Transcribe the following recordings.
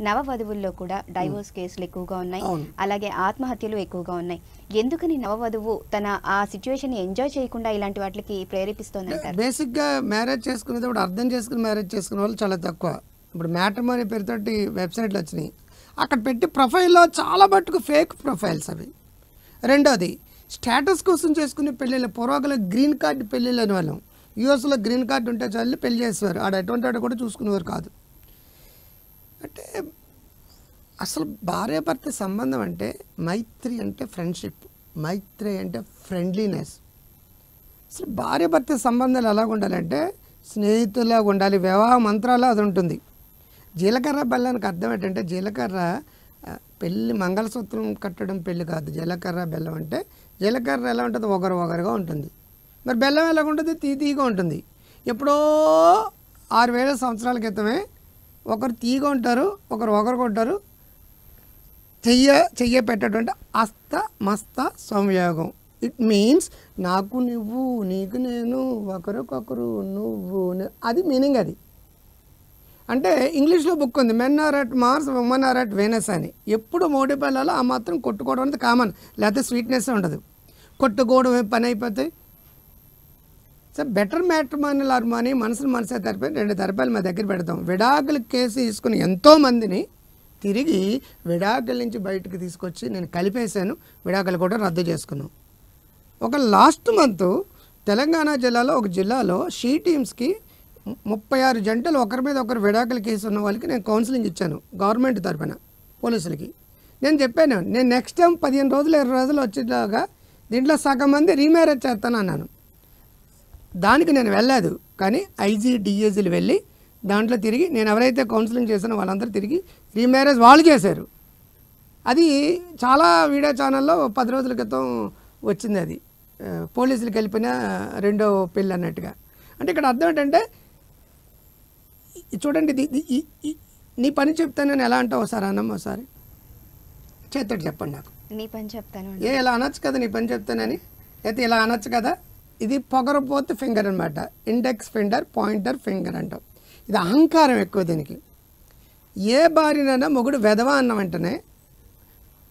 నవవధువుల్లో కూడా డైవోర్స్ కేసులు ఎక్కువగా ఉన్నాయి. అలాగే ఆత్మహత్యలు ఎక్కువగా ఉన్నాయి. ఎందుకని నవవధువు తన ఆ సిచ్యువేషన్ ఎంజాయ్ చేయకుండా ఇలాంటి వాటికి ప్రేరేపిస్తోందంటారు బేసిక్గా మ్యారేజ్ చేసుకునేది ఇప్పుడు అర్థం చేసుకుని మ్యారేజ్ చేసుకునే వాళ్ళు చాలా తక్కువ. ఇప్పుడు మ్యాట్రిమోనీ పేరుతోటి వెబ్సైట్లు వచ్చినాయి. అక్కడ పెట్టి ప్రొఫైల్లో చాలా మట్టుకు ఫేక్ ప్రొఫైల్స్ అవి. రెండోది స్టేటస్ కోసం చేసుకునే పెళ్ళిళ్ళు పూర్వకల గ్రీన్ కార్డు పెళ్ళిళ్ళు అని వాళ్ళం. యూఎస్లో గ్రీన్ కార్డు ఉంటే చాలు పెళ్ళి చేసేవారు. ఆడ ఎటువంటి కూడా చూసుకునేవారు కాదు. అంటే అసలు భార్యాభర్త సంబంధం అంటే మైత్రి అంటే ఫ్రెండ్షిప్ మైత్రి అంటే ఫ్రెండ్లీనెస్. అసలు భార్యాభర్త సంబంధాలు ఎలా ఉండాలంటే స్నేహితులాగా ఉండాలి వివాహ మంత్రాలు అది ఉంటుంది. జీలకర్ర బెల్లానికి అర్థం ఏంటంటే జీలకర్ర పెళ్ళి మంగళసూత్రం కట్టడం పెళ్ళి కాదు. జీలకర్ర బెల్లం అంటే జీలకర్ర ఎలా ఉంటుంది? ఒకరు ఒకరుగా ఉంటుంది. మరి బెల్లం ఎలా ఉంటుంది తీ తీగా ఉంటుంది. ఎప్పుడో ఆరు వేల సంవత్సరాల క్రితమే ఒకరు తీగ ఉంటారు ఒకరు ఒకరు కొంటారు చెయ్య చెయ్య పెట్టేటువంటి అస్త మస్త సంయోగం. ఇట్ మీన్స్ నాకు నువ్వు నీకు నేను ఒకరికొకరు నువ్వు అది మీనింగ్ అది. అంటే ఇంగ్లీష్లో బుక్ ఉంది men are at Mars women are at Venus అని. ఎప్పుడు మోడీ పిల్లలు ఆ మాత్రం కొట్టుకోవడం అనేది కామన్. లేకపోతే స్వీట్నెస్ ఉండదు. కొట్టుకోవడం పని అయిపోతే సో బెటర్ మ్యాట్రిమానియల్ మనీ మనసును మనసే తరపి రెండు తరపాలు మా దగ్గర పెడతాం. విడాకుల కేసు తీసుకుని ఎంతోమందిని తిరిగి విడాకుల నుంచి బయటకు తీసుకొచ్చి నేను కలిపేశాను. విడాకులు కూడా రద్దు చేసుకున్నాం. ఒక లాస్ట్ మంత్ తెలంగాణ జిల్లాలో ఒక జిల్లాలో షీ టీమ్స్కి ముప్పై ఆరు జంటలు ఒకరి మీద ఒకరు విడాకుల కేసు ఉన్న వాళ్ళకి నేను కౌన్సిలింగ్ ఇచ్చాను గవర్నమెంట్ తరపున పోలీసులకి. నేను చెప్పాను నేను నెక్స్ట్ టైం పదిహేను రోజులు ఇరవై రోజులు వచ్చేలాగా దీంట్లో సగం మంది రీమ్యారేజ్ చేస్తాను అన్నాను దానికి నేను వెళ్ళలేదు. కానీ ఐజీ డిఏజీలు వెళ్ళి దాంట్లో తిరిగి నేను ఎవరైతే కౌన్సిలింగ్ చేశానో వాళ్ళందరూ తిరిగి రీమ్యారేజ్ వాళ్ళు చేశారు. అది చాలా వీడియో ఛానల్లో పది రోజుల క్రితం వచ్చింది అది. ఆ, పోలీసులకు వెళ్ళిపోయిన రెండో పెళ్ళి అన్నట్టుగా. అంటే ఇక్కడ అర్థం ఏంటంటే చూడండి నీ పని చెప్తాను నేను ఎలా అంటావు ఒకసారి అన్నమ్మ ఒకసారి? చేతడు చెప్పండి నాకు. నీ పని చెప్తాను. ఏ ఇలా అనొచ్చు కదా నీ పని చెప్తానని? అయితే ఇలా అనొచ్చు కదా? ఇది పొగరపోతు ఫింగర్ అనమాట ఇండెక్స్ ఫింగర్ పాయింటర్ ఫింగర్ అంటాం. ఇది అహంకారం ఎక్కువ దీనికి. ఏ భార్యనైనా మొగుడు వెధవ అన్న వెంటనే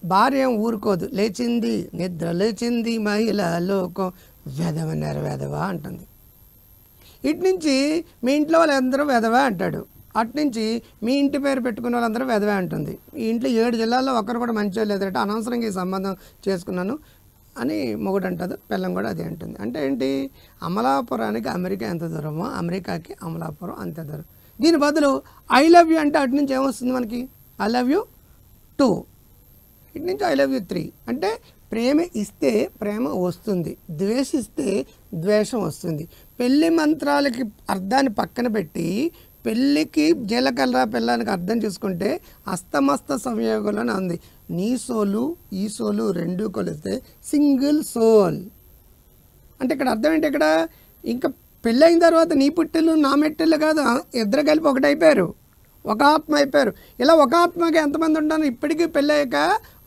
భార్య ఏం ఊరుకోదు. లేచింది నిద్ర లేచింది మహిళ లోకం. వెధవ అంటుంది. ఇటు నుంచి మీ ఇంట్లో వాళ్ళందరూ వెధవే అంటాడు. అటు నుంచి మీ ఇంటి పేరు పెట్టుకున్న వాళ్ళందరూ వెధవే అంటుంది. ఈ ఇంట్లో ఏడు జిల్లాల్లో ఒకరు కూడా మంచిగా లేదంటే. అనవసరంగా ఈ సంబంధం చేసుకున్నాను. అని మొగుడు అంటుంది పిల్లం కూడా అదే అంటుంది. అంటే ఏంటి? అమలాపురానికి అమెరికా ఎంత దూరమో అమెరికాకి అమలాపురం అంత దూరం. దీని బదులు ఐ లవ్ యూ అంటే అటు నుంచి ఏమొస్తుంది మనకి? I love you too. ఇటు నుంచి ఐ లవ్ యూ త్రీ. అంటే ప్రేమ ఇస్తే ప్రేమ వస్తుంది ద్వేషిస్తే ద్వేషం వస్తుంది. పెళ్ళి మంత్రాలకి అర్థాన్ని పక్కన పెట్టి పెళ్ళికి జీలకర్ర పిల్లానికి అర్థం చేసుకుంటే అస్తమస్త సంయోగంలోనే ఉంది. నీ సోలు ఈ సోలు రెండు కొలిస్తే సింగిల్ సోల్. అంటే ఇక్కడ అర్థం ఏంటి ఇక్కడ? ఇంకా పెళ్ళైన తర్వాత నీ పుట్టిల్లు నా మెట్టిల్లు కాదు ఇద్దరు కలిపి ఒకటి అయిపోయారు. ఒక ఆత్మ అయిపోయారు. ఇలా ఒక ఆత్మకి ఎంతమంది ఉంటారు? ఇప్పటికీ పెళ్ళయ్యాక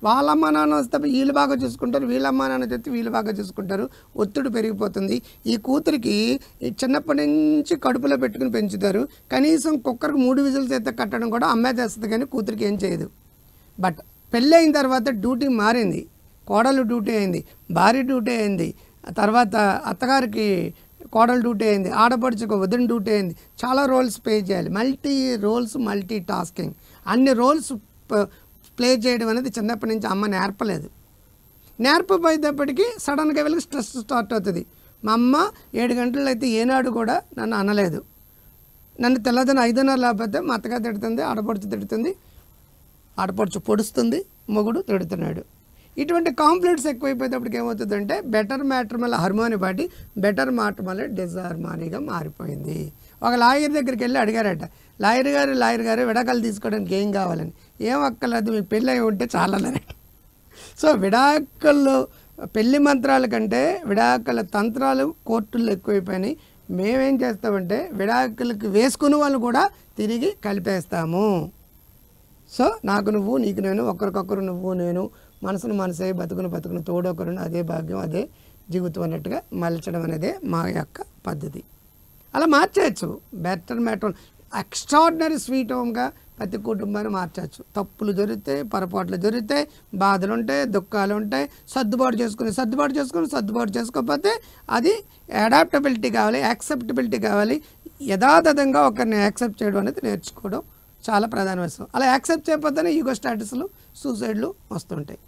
వాళ్ళమ్మ నాన్న వస్తే వీళ్ళు బాగా చూసుకుంటారు వీళ్ళమ్మ నాన్న చెప్తే వీళ్ళు బాగా చూసుకుంటారు. ఒత్తిడి పెరిగిపోతుంది. ఈ కూతురికి చిన్నప్పటి నుంచి కడుపులో పెట్టుకుని పెంచుతారు. కనీసం కుక్కర్కి మూడు విజులు చేత కట్టడం కూడా అమ్మాయి చేస్తుంది కానీ కూతురికి ఏం చేయదు. బట్ పెళ్ళైన తర్వాత డ్యూటీ మారింది. కోడలు డ్యూటీ అయింది. భార్య డ్యూటీ అయింది. తర్వాత అత్తగారికి కోడలు డ్యూటీ అయింది. ఆడపడుచుకు వదిన డ్యూటీ అయింది. చాలా రోల్స్ ప్లే చేయాలి. Multi roles multi tasking. అన్ని రోల్స్ ప్లే చేయడం అనేది చిన్నప్పటి నుంచి అమ్మ నేర్పలేదు. నేర్పపోయేటప్పటికీ సడన్గా వెళ్ళి స్ట్రెస్ స్టార్ట్ అవుతుంది. మా అమ్మ ఏడు గంటలు అయితే ఏనాడు కూడా నన్ను అనలేదు. నన్ను తెల్లదని ఐదున్నర లేకపోతే మా అత్తగా తిడుతుంది ఆడపడుచు తిడుతుంది. ఆడపడుచు పొడుస్తుంది మొగుడు తిడుతున్నాడు. ఇటువంటి కాంప్లెక్స్ ఎక్కువైపోయేటప్పటికి ఏమవుతుందంటే బెటర్ మ్యాటర్ మళ్ళీ హార్మోని పాటి బెటర్ మాట మళ్ళీ డిజార్మానీగా మారిపోయింది. ఒక లాయర్ దగ్గరికి వెళ్ళి అడిగారట లాయర్ గారు లాయర్ గారు విడాకాలు తీసుకోవడానికి ఏం కావాలని? ఏం అక్కర్లేదు మీకు పెళ్ళి అయి ఉంటే చాలన్నారట సో విడాకులు పెళ్ళి మంత్రాల కంటే విడాకుల తంత్రాలు కోర్టుల్లో ఎక్కువైపోయినాయి. మేమేం చేస్తామంటే విడాకులకి వేసుకుని వాళ్ళు కూడా తిరిగి కలిపేస్తాము. సో నాకు నువ్వు నీకు నేను ఒకరికొకరు నువ్వు నేను మనసును మనసే బతుకును బతుకును తోడొకరును అదే భాగ్యం అదే జీవితం అన్నట్టుగా మలచడం అనేది మా యొక్క పద్ధతి. అలా మార్చేయచ్చు. బెటర్ మ్యాటర్ ఎక్స్ట్రాడినరీ స్వీట్ హోమ్గా ప్రతి కుటుంబాన్ని మార్చచ్చు తప్పులు జరుగుతాయి పొరపాట్లు జరుగుతాయి బాధలు ఉంటాయి దుఃఖాలు ఉంటాయి సర్దుబాటు చేసుకుని సర్దుబాటు చేసుకుని సర్దుబాటు చేసుకోకపోతే అది అడాప్టబిలిటీ కావాలి యాక్సెప్టబిలిటీ కావాలి. యథాతథంగా ఒకరిని యాక్సెప్ట్ చేయడం అనేది నేర్చుకోవడం చాలా ప్రధాన విషయం అలా యాక్సెప్ట్ చేయకపోతేనే ఈగో స్టాటస్లు సూసైడ్లు వస్తుంటాయి.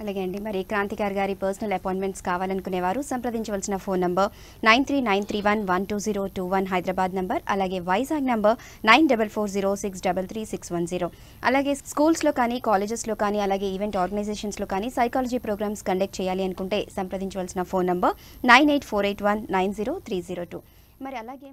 అలాగే అండి మరి క్రాంతికార్ గారి పర్సనల్ అపాయింట్మెంట్స్ కావాలనుకునేవారు సంప్రదించవలసిన phone number nine three nine three one one two zero two one Hyderabad number అలాగే Vizag number nine double four zero six double three six one zero. అలాగే స్కూల్స్లో కానీ కాలేజెస్లో కానీ అలాగే ఈవెంట్ ఆర్గనైజేషన్స్లో కానీ సైకాలజీ ప్రోగ్రామ్స్ కండక్ట్ చేయాలి అనుకుంటే సంప్రదించవలసిన phone number nine eight four eight one nine zero three zero two. మరి అలాగే